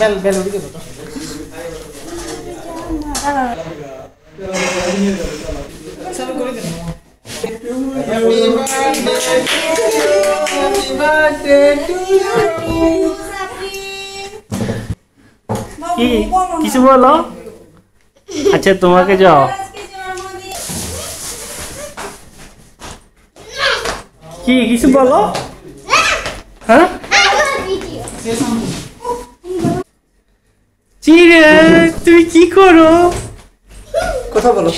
bel bell उठ गयो চালু করে Happy birthday to you, happy birthday to you. চিরে তুমি কি করো কথা বলো